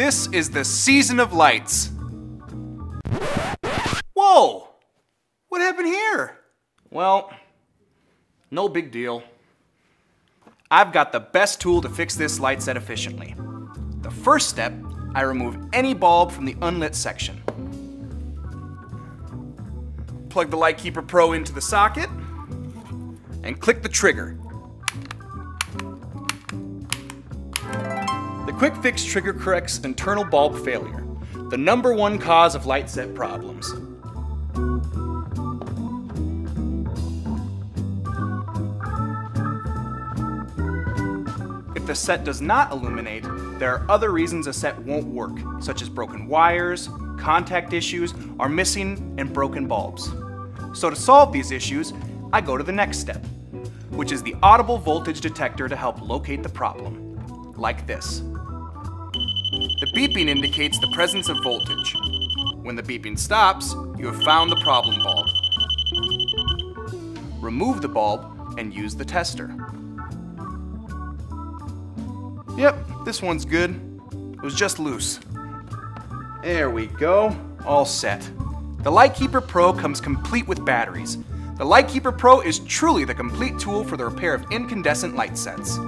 This is the season of lights. Whoa! What happened here? Well, no big deal. I've got the best tool to fix this light set efficiently. The first step, I remove any bulb from the unlit section. Plug the LightKeeper Pro into the socket and click the trigger. Quick fix trigger corrects internal bulb failure, the number one cause of light set problems. If the set does not illuminate, there are other reasons a set won't work, such as broken wires, contact issues, or missing and broken bulbs. So to solve these issues, I go to the next step, which is the audible voltage detector to help locate the problem, like this. The beeping indicates the presence of voltage. When the beeping stops, you have found the problem bulb. Remove the bulb and use the tester. Yep, this one's good. It was just loose. There we go, all set. The LightKeeper Pro comes complete with batteries. The LightKeeper Pro is truly the complete tool for the repair of incandescent light sets.